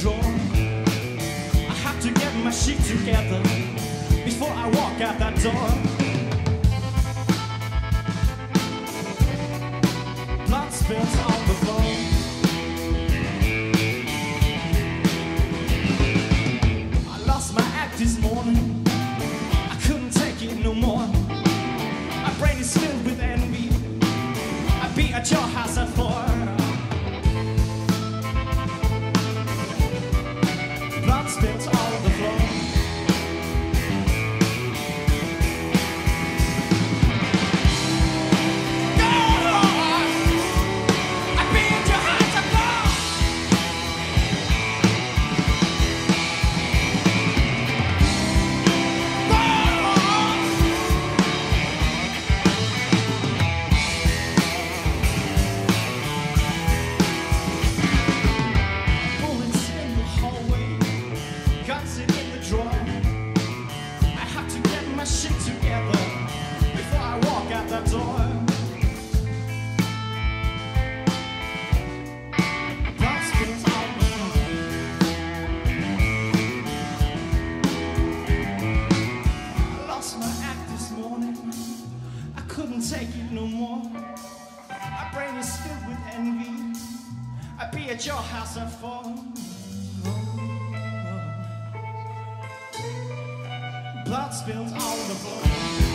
drawer. I have to get my shit together before I walk out that door. Blood spills on the floor. I lost my act this morning. I couldn't take it no more. My brain is filled with envy. I'd be at your house at four. Blood drawer. I have to get my shit together before I walk out that door. Take it no more. My brain is filled with envy. I'd be at your house at four. Blood spills over the floor.